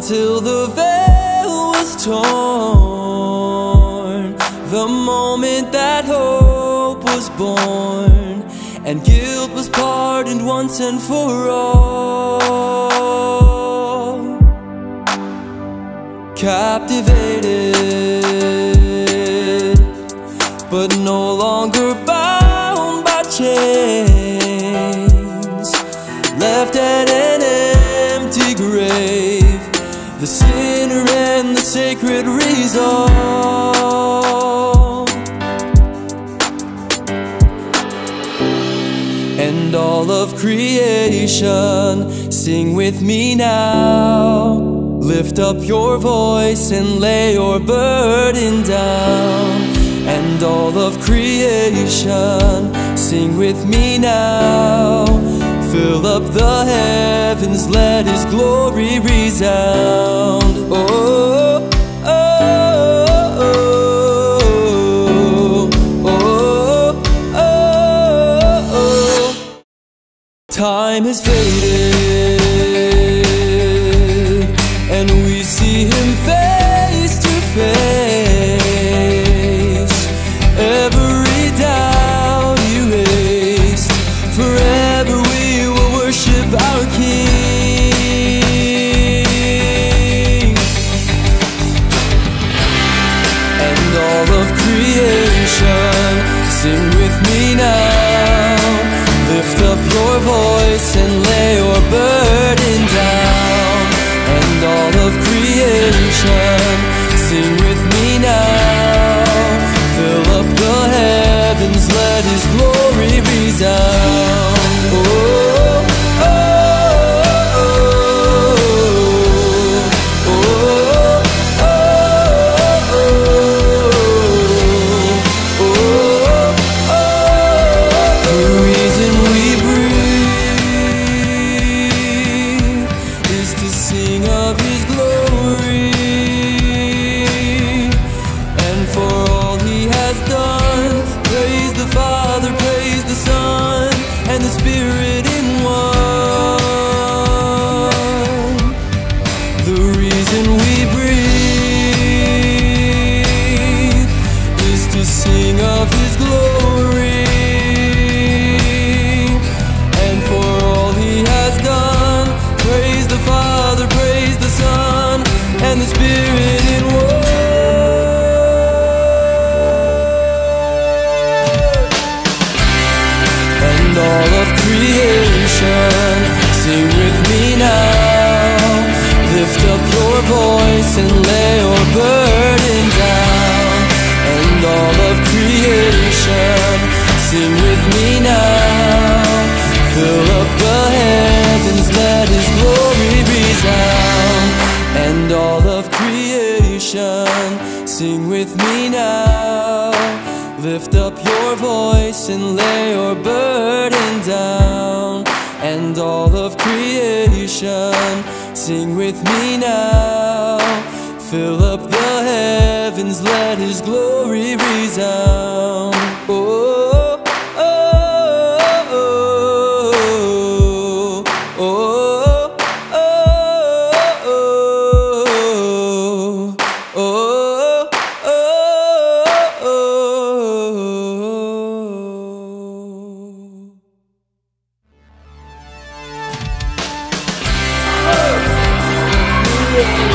until the veil was torn. The moment that hope was born, and guilt was pardoned once and for all. Captivated, but no longer bound sacred resolve. And all of creation, sing with me now. Lift up your voice and lay your burden down. And all of creation, sing with me now. Fill up the heavens, let His glory resound. Time has faded, and we see Him face all of creation, sing with me now. Lift up your voice and lay your burden down. And all of creation, sing with me now. Fill up the heavens, let His glory resound. And all of creation, sing with me now. Lift up your voice and lay your burden down. And all of creation, sing with me now. Fill up the heavens, let His glory resound. Up